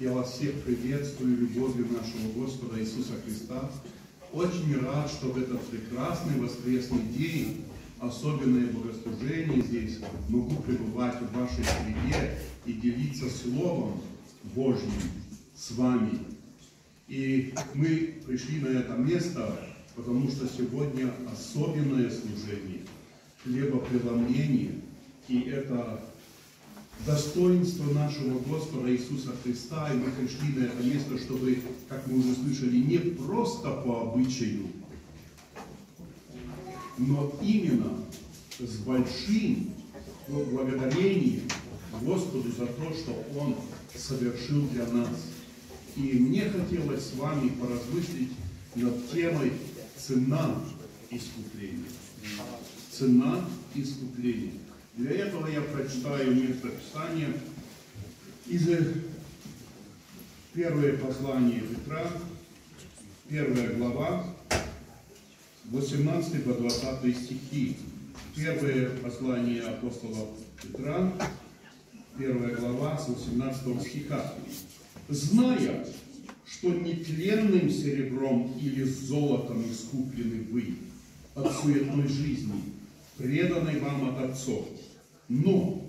Я вас всех приветствую любовью нашего Господа Иисуса Христа. Очень рад, что в этот прекрасный воскресный день, особенное богослужение здесь, могу пребывать в вашей среде и делиться Словом Божьим с вами. И мы пришли на это место, потому что сегодня особенное служение, хлебопреломление, и это достоинство нашего Господа Иисуса Христа, и мы пришли на это место, чтобы, как мы уже слышали, не просто по обычаю, но именно с большим благодарением Господу за то, что Он совершил для нас. И мне хотелось с вами поразмыслить над темой «Цена искупления». Цена искупления. Для этого я прочитаю место Писания из первое послание Петра, первая глава, 18 по 20 стихи. Первое послание апостола Петра, первая глава, с 18 стиха. «Зная, что нетленным серебром или золотом искуплены вы от суетной жизни, преданной вам от отцов, но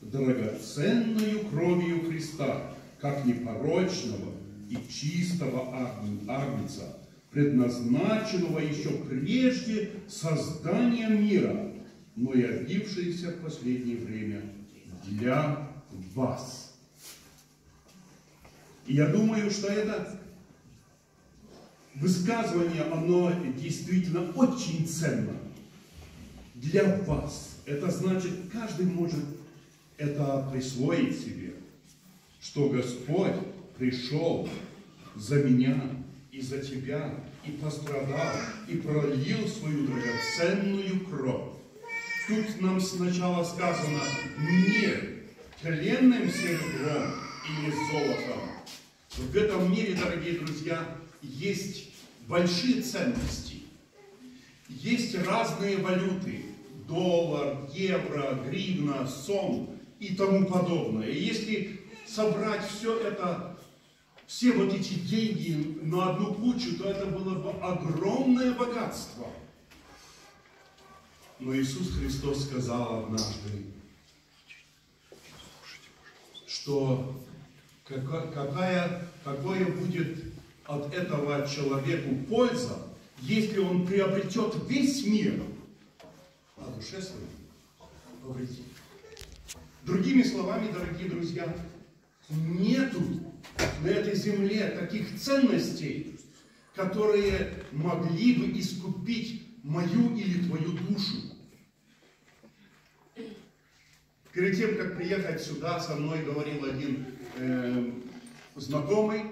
драгоценную кровью Христа, как непорочного и чистого агнца, предназначенного еще прежде создания мира, но явившееся в последнее время для вас. И я думаю, что это высказывание, оно действительно очень ценно для вас. Это значит, каждый может это присвоить себе, что Господь пришел за меня и за тебя, и пострадал, и пролил свою драгоценную кровь. Тут нам сначала сказано не тленным серебром или золотом. В этом мире, дорогие друзья, есть большие ценности, есть разные валюты, доллар, евро, гривна, сом и тому подобное. И если собрать все это, все вот эти деньги на одну кучу, то это было бы огромное богатство. Но Иисус Христос сказал однажды, что какая, какое будет от этого человеку польза, если он приобретет весь мир – а душе своей повредит. Другими словами, дорогие друзья, нету на этой земле таких ценностей, которые могли бы искупить мою или твою душу. Перед тем, как приехать сюда, со мной говорил один э, знакомый,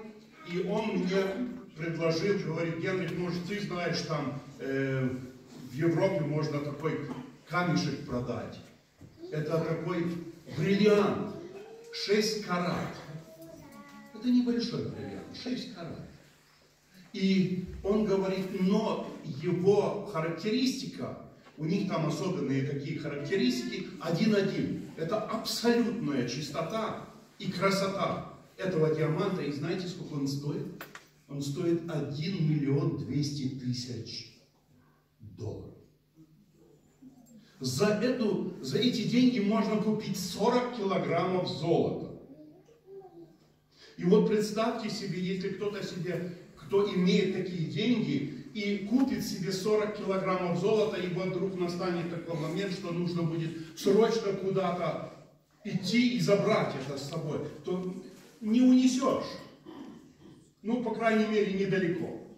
и он мне предложил, говорит, Генрих, может, ты знаешь, там э, в Европе можно такой камешек продать. Это такой бриллиант, 6 карат. Это небольшой бриллиант, 6 карат. И он говорит, но его характеристика, у них там особенные такие характеристики, один-один. Это абсолютная чистота и красота этого диаманта. И знаете, сколько он стоит? Он стоит 1 миллион 200 тысяч долларов. За, эту, за эти деньги можно купить 40 килограммов золота. И вот представьте себе, если кто-то себе, кто имеет такие деньги и купит себе 40 килограммов золота, и вот вдруг настанет такой момент, что нужно будет срочно куда-то идти и забрать это с собой, то не унесешь. Ну, по крайней мере, недалеко.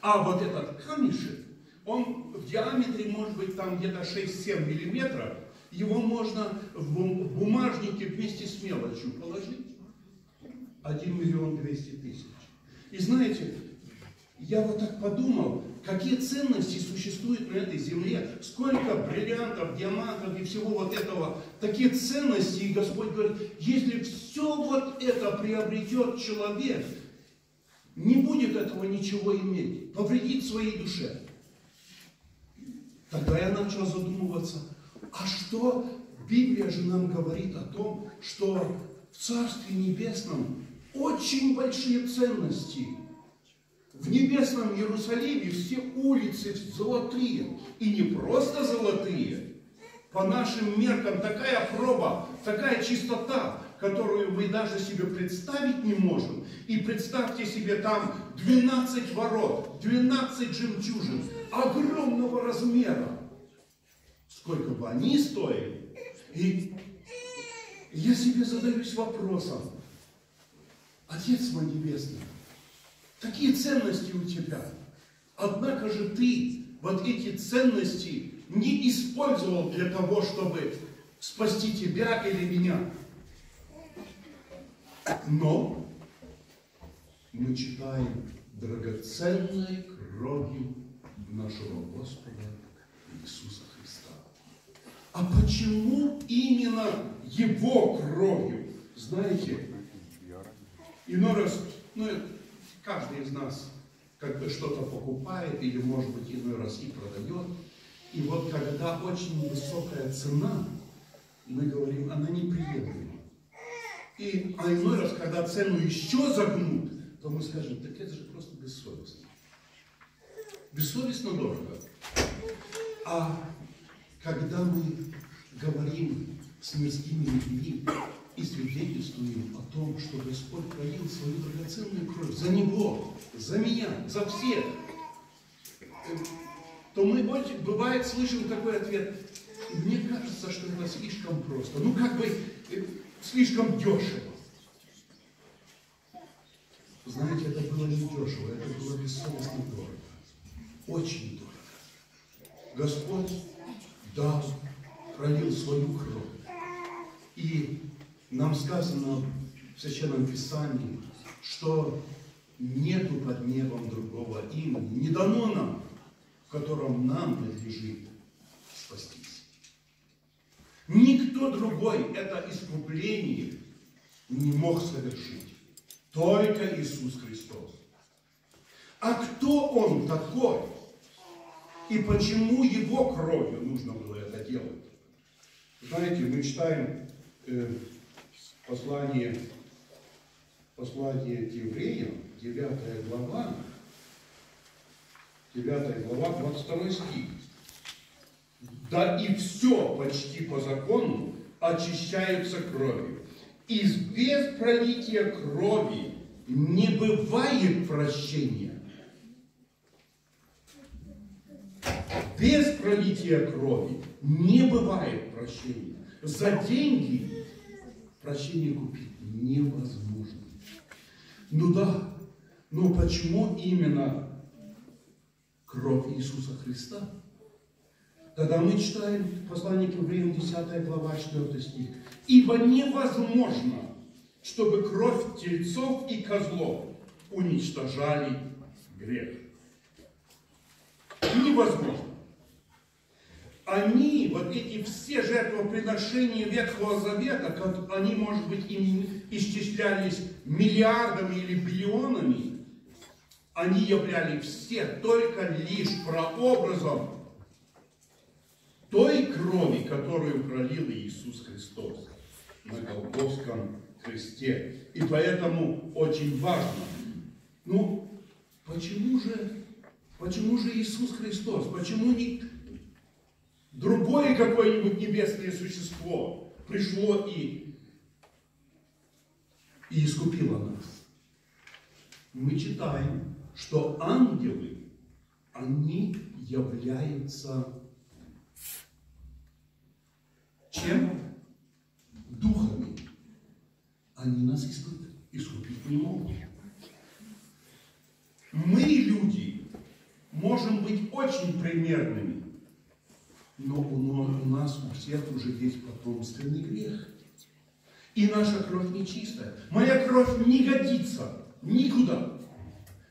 А вот этот камешек, он в диаметре может быть там где-то 6-7 миллиметров. Его можно в бумажнике вместе с мелочью положить. 1 миллион 200 тысяч. И знаете, я вот так подумал, какие ценности существуют на этой земле, сколько бриллиантов, диамантов и всего вот этого, такие ценности, и Господь говорит, если все вот это приобретет человек, не будет этого ничего иметь, повредит своей душе. Тогда я начал задумываться, а что Библия же нам говорит о том, что в Царстве Небесном очень большие ценности. В небесном Иерусалиме все улицы золотые. И не просто золотые. По нашим меркам такая проба, такая чистота, которую мы даже себе представить не можем. И представьте себе там 12 ворот, 12 жемчужин огромного размера. Сколько бы они стоили. И я себе задаюсь вопросом, Отец мой Небесный, такие ценности у тебя, однако же ты вот эти ценности не использовал для того, чтобы спасти тебя или меня. Но мы читаем драгоценной кровью нашего Господа Иисуса Христа. А почему именно Его кровью? Знаете, иной раз, ну, каждый из нас как бы что-то покупает или, может быть, иной раз и продает. И вот когда очень высокая цена, мы говорим, она неприемлема. И, а иной раз, когда цену еще загнут, то мы скажем, так это же просто бессовестно. Бессовестно дорого. А когда мы говорим с мирскими людьми и свидетельствуем о том, что Господь пролил свою драгоценную кровь за Него, за меня, за всех, то мы, бывает, слышим такой ответ, мне кажется, что это слишком просто. Ну, как бы, э, слишком дешево. Знаете, это было не дешево, это было бессовестно дорого. Очень дорого. Господь дал, пролил свою кровь. И нам сказано в Священном Писании, что нету под небом другого имени, не дано нам, в котором нам надлежит спастись. Никто другой это искупление не мог совершить. Только Иисус Христос. А кто Он такой? И почему Его кровью нужно было это делать? Знаете, мы читаем э, послание, послание к евреям, 9 глава, 9 глава, 22 стих. Да и все почти по закону очищаются кровью. И без пролития крови не бывает прощения. Без пролития крови не бывает прощения. За деньги прощение купить невозможно. Ну да, но почему именно кровь Иисуса Христа? Тогда мы читаем послание к евреям 10 глава 4 стих. Ибо невозможно, чтобы кровь тельцов и козлов уничтожали грех. Невозможно. Они, вот эти все жертвоприношения Ветхого Завета, как они, может быть, им исчислялись миллиардами или биллионами, они являли все только лишь прообразом той крови, которую пролил Иисус Христос на Голгофском кресте. И поэтому очень важно, ну, почему же, почему же Иисус Христос, почему не другое какое-нибудь небесное существо пришло и, и искупило нас? Мы читаем, что ангелы, они являются чем? Духами. Они нас искупить не могут. Мы, люди, можем быть очень примерными, но у нас у всех уже есть потомственный грех. И наша кровь нечистая. Моя кровь не годится никуда.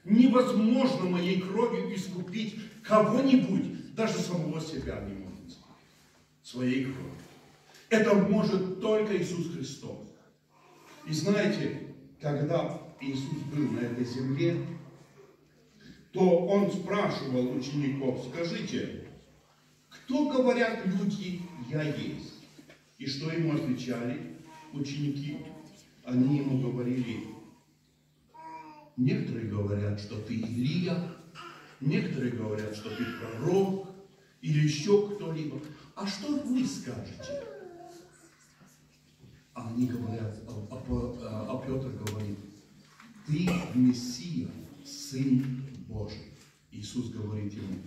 Невозможно моей кровью искупить кого-нибудь, даже самого себя не может своей кровью. Это может только Иисус Христос. И знаете, когда Иисус был на этой земле, то Он спрашивал учеников, скажите, кто, говорят люди, я есть? И что ему отвечали ученики? Они ему говорили, Некоторые говорят, что ты Илия, некоторые говорят, что ты пророк или еще кто-либо. А что вы скажете? А они говорят, а, а, а Петр говорит, ты Мессия, Сын Божий. Иисус говорит ему,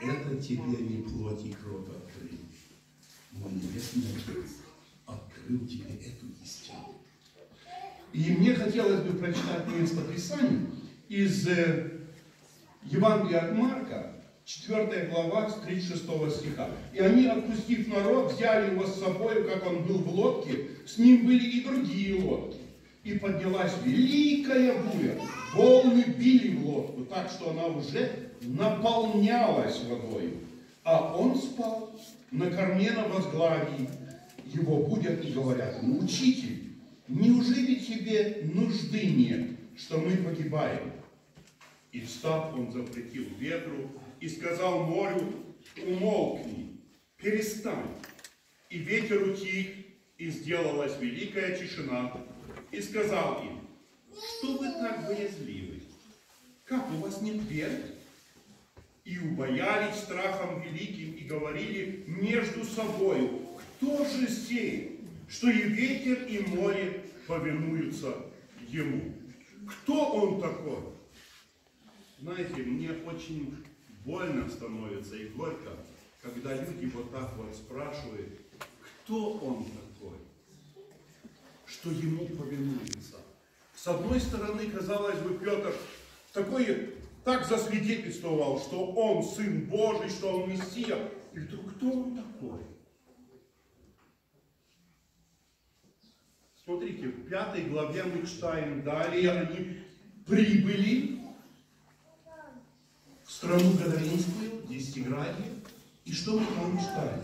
это тебе не плоть и кровь открыл. Мой небесный Отец открыл тебе эту истину. И мне хотелось бы прочитать место Писания из э, Евангелия от Марка, 4 глава, с 36 стиха. «И они, отпустив народ, взяли его с собой, как он был в лодке, с ним были и другие лодки. И поднялась великая буря, волны били в лодку, так что она уже наполнялась водой. А он спал на корме на возглавии. Его будут и говорят, ну, учитель, неужели тебе нужды нет, что мы погибаем? И встав, он запретил ветру и сказал морю, умолкни, перестань. И ветер утих, и сделалась великая тишина. И сказал им, что вы так боязливы? Как у вас нет веры? И убоялись страхом великим и говорили между собою, кто же сей, что и ветер, и море повинуются ему? Кто он такой? Знаете, мне очень больно становится и горько, когда люди вот так вот спрашивают, кто он такой, что ему повинуется. С одной стороны, казалось бы, Петр такой, так засвидетельствовал, что он Сын Божий, что он Мессия. И вдруг, кто он такой? Смотрите, в пятой главе мы читаем далее, они прибыли в страну Гадаринскую, Десятиградие. И что мы там читаем?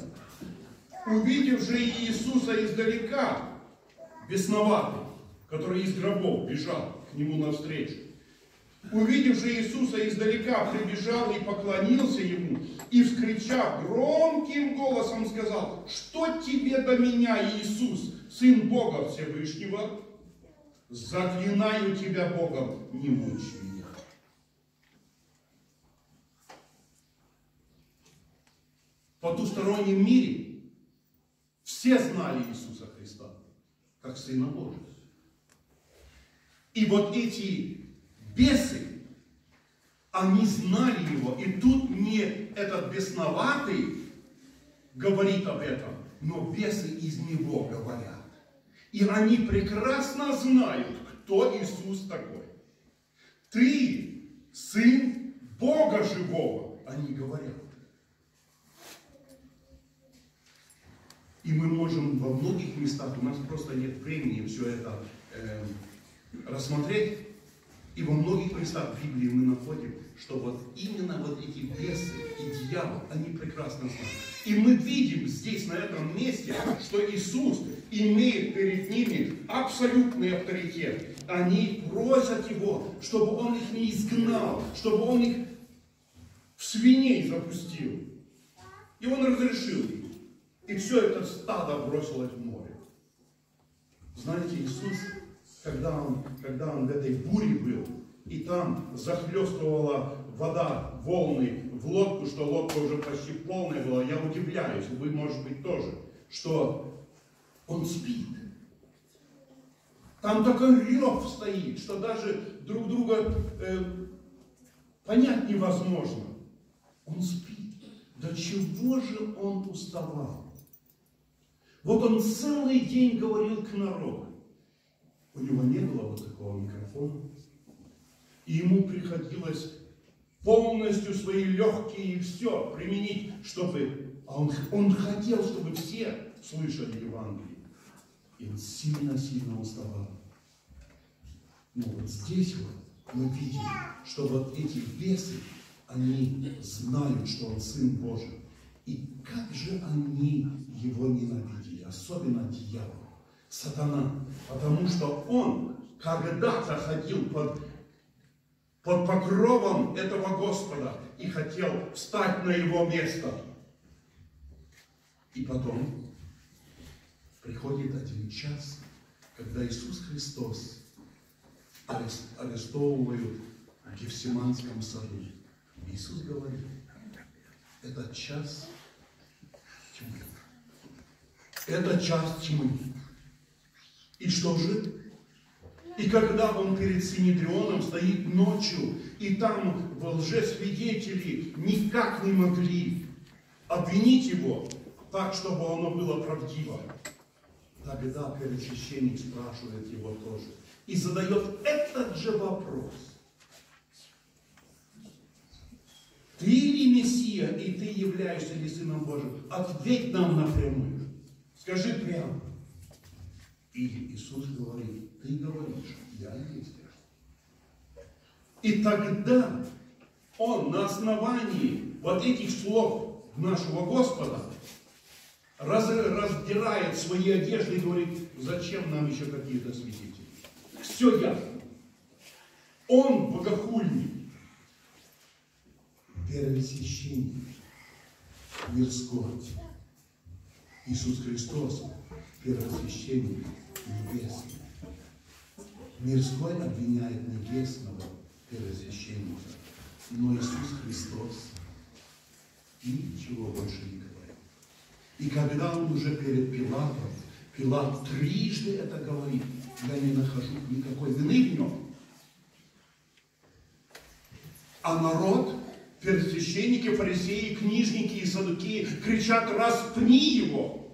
Увидев же Иисуса издалека, бесноватый, который из гробов бежал к нему навстречу, увидев же Иисуса издалека, прибежал и поклонился ему, и, вскричав громким голосом, сказал, что тебе до меня, Иисус, Сын Бога Всевышнего? Заклинаю тебя Богом, не мучь меня. потустороннем мире все знали Иисуса Христа как Сына Божия. И вот эти бесы, они знали Его. И тут не этот бесноватый говорит об этом, но бесы из Него говорят. И они прекрасно знают, кто Иисус такой. Ты сын Бога живого, они говорят. И мы можем во многих местах, у нас просто нет времени все это э, рассмотреть, и во многих местах Библии мы находим, что вот именно вот эти бесы и дьявол, они прекрасно знают. И мы видим здесь, на этом месте, что Иисус имеет перед ними абсолютный авторитет. Они просят Его, чтобы Он их не изгнал, чтобы Он их в свиней запустил. И Он разрешил им. И все это стадо бросилось в море. Знаете, Иисус, когда он, когда он в этой буре был, и там захлестывала вода, волны в лодку, что лодка уже почти полная была, я удивляюсь, вы, может быть, тоже, что он спит. Там такой рев стоит, что даже друг друга э, понять невозможно. Он спит. До чего же он уставал? Вот он целый день говорил к народу. У него не было вот такого микрофона. И ему приходилось полностью свои легкие и все применить, чтобы... А он, он хотел, чтобы все слышали Евангелие. И он сильно-сильно уставал. Но вот здесь вот мы видим, что вот эти бесы, они знают, что он Сын Божий. И как же они его ненавидели особенно дьявол, сатана, потому что он когда-то ходил под, под покровом этого Господа и хотел встать на его место. И потом приходит один час, когда Иисус Христос арестовывают в Гефсиманском саду. Иисус говорит, это час тьмы. Это час тьмы. И что же? И когда он перед Синедрионом стоит ночью, и там лжесвидетели никак не могли обвинить его так, чтобы оно было правдиво, тогда первосвященник спрашивает его тоже. И задает этот же вопрос. Ты ли Мессия, и ты являешься ли Сыном Божьим? Ответь нам напрямую. Скажи прямо. И Иисус говорит, ты говоришь, я есть И тогда Он на основании вот этих слов нашего Господа раз, раздирает свои одежды и говорит, зачем нам еще какие-то свидетели? Все ясно. Он богохульник. Первосвященник мирской. Иисус Христос, первосвященник небесный. Мирской обвиняет небесного первосвященника, но Иисус Христос ничего больше не говорит. И когда он уже перед Пилатом, Пилат трижды это говорит, я не нахожу никакой вины в нем. А народ, первосвященники, фарисеи, книжники и садуки кричат, распни его,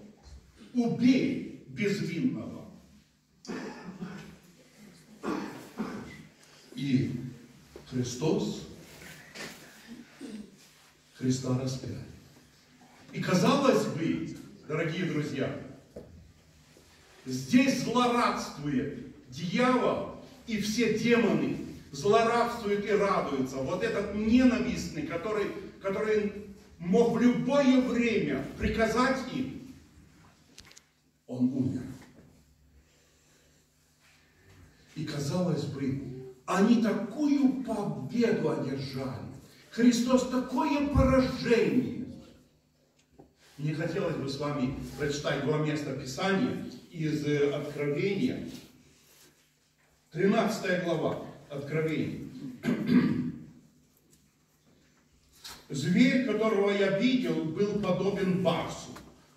убей безвинного. И Христос, Христа распяли. И казалось бы, дорогие друзья, здесь злорадствует дьявол и все демоны злорадствуют и радуются. Вот этот ненавистный, который, который мог в любое время приказать им, он умер. И казалось бы, они такую победу одержали. Христос такое поражение. Мне хотелось бы с вами прочитать два места Писания из э, Откровения. 13 глава Откровения. Зверь, которого я видел, был подобен барсу.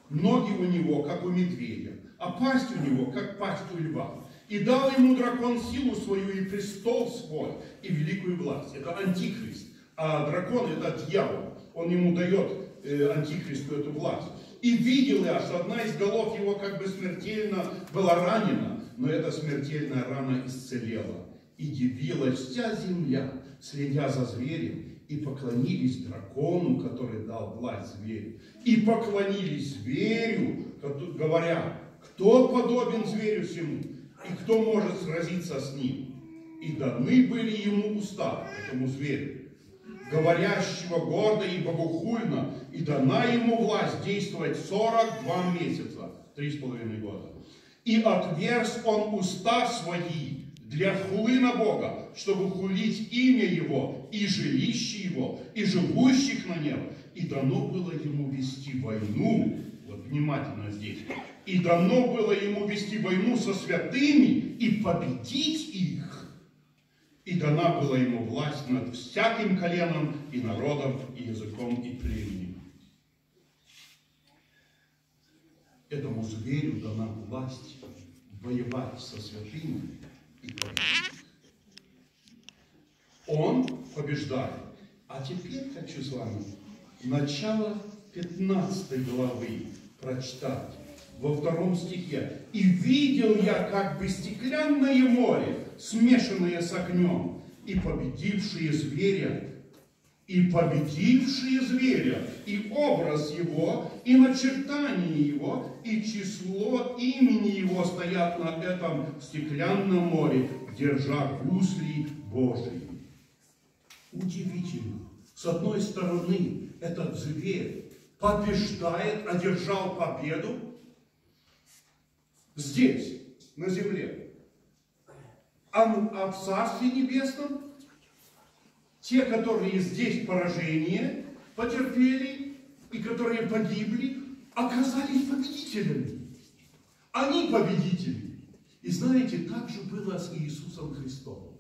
Ноги у него, как у медведя, а пасть у него, как пасть у льва. И дал ему дракон силу свою и престол свой, и великую власть. Это антихрист. А дракон это дьявол. Он ему дает э, антихристу эту власть. И видел я, что одна из голов его как бы смертельно была ранена, но эта смертельная рана исцелела. И дивилась вся земля, следя за зверем, и поклонились дракону, который дал власть зверю. И поклонились зверю, говоря, кто подобен зверю всему? И кто может сразиться с ним? И даны были ему уста, этому зверю, говорящего гордо и богохульно, и дана ему власть действовать 42 месяца, три с половиной года. И отверз он уста свои для хулы на Бога, чтобы хулить имя Его, и жилище Его, и живущих на нем. И дано было ему вести войну, вот внимательно здесь, и дано было ему вести войну со святыми и победить их. И дана была ему власть над всяким коленом и народом, и языком, и племенем. Этому зверю дана власть воевать со святыми и победить. Он побеждает. А теперь хочу с вами начало 15 главы прочитать во втором стихе. «И видел я как бы стеклянное море, смешанное с огнем, и победившие зверя, и победившие зверя, и образ его, и начертание его, и число имени его стоят на этом стеклянном море, держа гусли Божьи». Удивительно. С одной стороны, этот зверь побеждает, одержал победу, здесь, на земле. А, а в Царстве Небесном те, которые здесь поражение потерпели и которые погибли, оказались победителями. Они победители. И знаете, так же было с Иисусом Христом.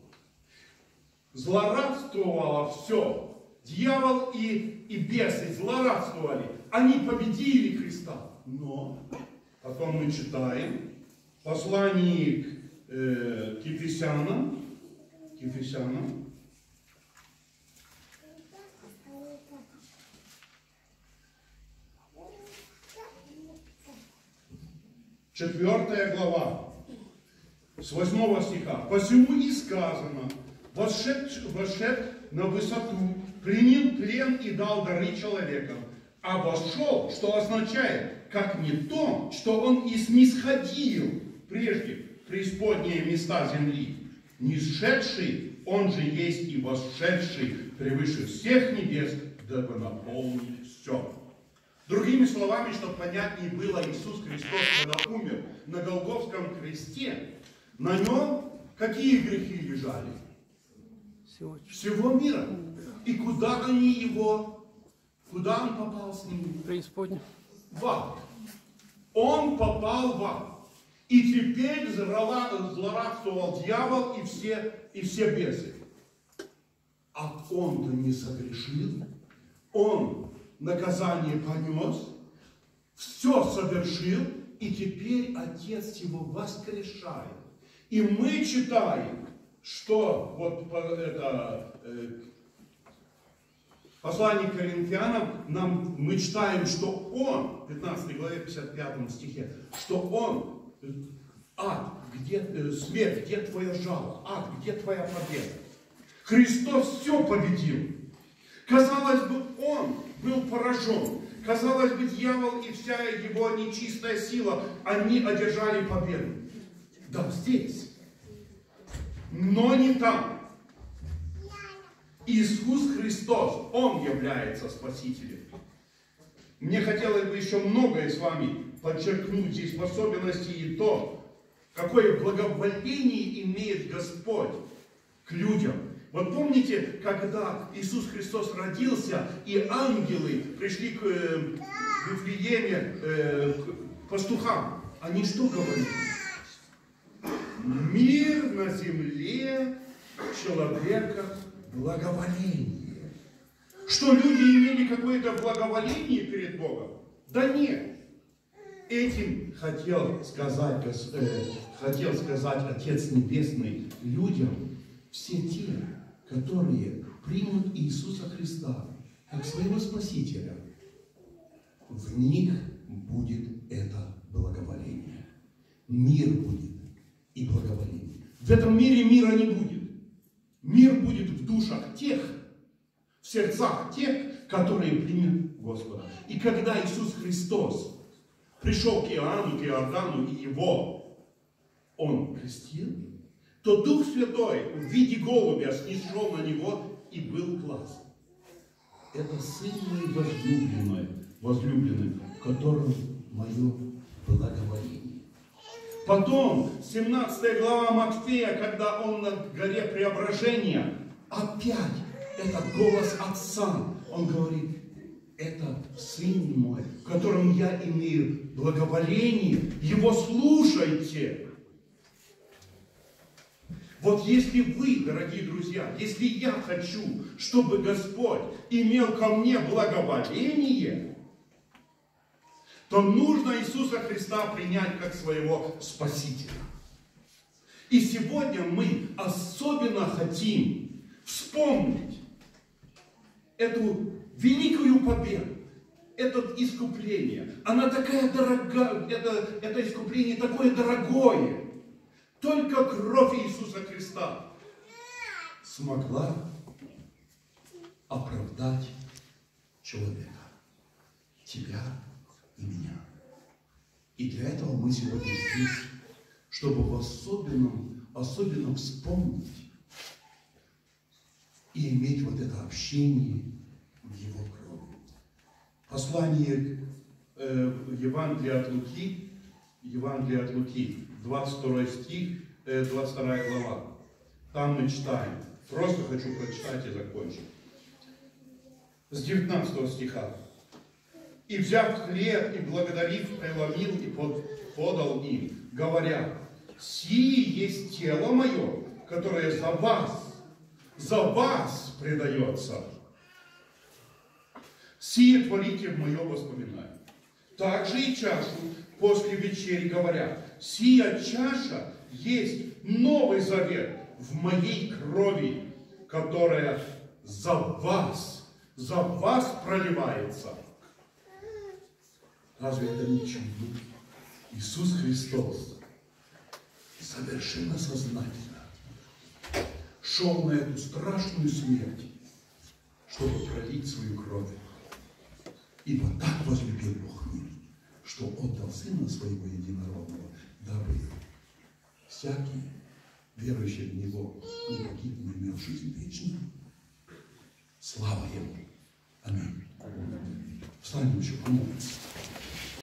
Злорадствовало все. Дьявол и, и бесы злорадствовали. Они победили Христа. Но потом мы читаем послание к, э, к Ефесянам, Четвертая глава, с восьмого стиха. «Посему и сказано, вошед, вошед на высоту, принял плен и дал дары человекам, а вошел, что означает, как не то, что он и снисходил прежде преисподние места земли, нисшедший, он же есть и восшедший превыше всех небес, дабы наполнить все. Другими словами, чтобы понятнее было, Иисус Христос, когда умер на Голговском кресте, на нем какие грехи лежали? Всего, мира. И куда они его, куда он попал с ними? Преисподня. В ад. Он попал в ад. И теперь злорадствовал дьявол и все, и все бесы. А он-то не согрешил. Он наказание понес, все совершил, и теперь Отец его воскрешает. И мы читаем, что вот это э, послание к Коринфянам, нам, мы читаем, что он, в 15 главе 55 стихе, что он, ад, где, э, смерть, где твое жало, ад, где твоя победа? Христос все победил. Казалось бы, он был поражен. Казалось бы, дьявол и вся его нечистая сила, они одержали победу. Да, здесь. Но не там. Иисус Христос, Он является Спасителем. Мне хотелось бы еще многое с вами подчеркнуть здесь, в особенности и то, какое благоволение имеет Господь к людям – вот помните, когда Иисус Христос родился, и ангелы пришли к э, Вифлееме, э, к пастухам, они что говорили? Мир на земле человека благоволение. Что люди имели какое-то благоволение перед Богом? Да нет. Этим хотел сказать, э, хотел сказать Отец Небесный людям, все те, которые примут Иисуса Христа как своего Спасителя, в них будет это благоволение. Мир будет и благоволение. В этом мире мира не будет. Душах тех, в сердцах тех, которые примут Господа. И когда Иисус Христос пришел к Иоанну, к Иордану и его, Он крестил, то Дух Святой в виде голубя снизошел на него и был класс. Это Сын мой возлюбленный, возлюбленный, в котором мое благоволение. Потом, 17 глава Матфея, когда он на горе преображения, опять это голос Отца. Он говорит, это Сын мой, в котором я имею благоволение, его слушайте. Вот если вы, дорогие друзья, если я хочу, чтобы Господь имел ко мне благоволение, то нужно Иисуса Христа принять как своего Спасителя. И сегодня мы особенно хотим вспомнить эту великую победу, это искупление. Она такая дорогая, это, это искупление такое дорогое. Только кровь Иисуса Христа смогла оправдать человека, тебя и меня. И для этого мы сегодня здесь, чтобы в особенном, особенно вспомнить и иметь вот это общение в Его крови. Послание э, Евангелия от Луки, Евангелие от Луки, 22 стих, 22 э, глава. Там мы читаем. Просто хочу прочитать и закончить. С 19 стиха. «И взяв хлеб, и благодарив, преломил и под, подал им, говоря, сие есть тело мое, которое за вас, за вас предается. Сие творите в мое воспоминание. Также и чашу после вечери говорят, сия чаша есть новый завет в моей крови, которая за вас, за вас проливается. Разве это не чудо? Иисус Христос совершенно сознательно шел на эту страшную смерть, чтобы пролить свою кровь. Ибо так возлюбил Бог мир, что отдал Сына Своего Единородного, дабы всякий, верующий в Него, не погиб, но имел жизнь вечную. Слава Ему! Аминь. Встанем еще помолимся.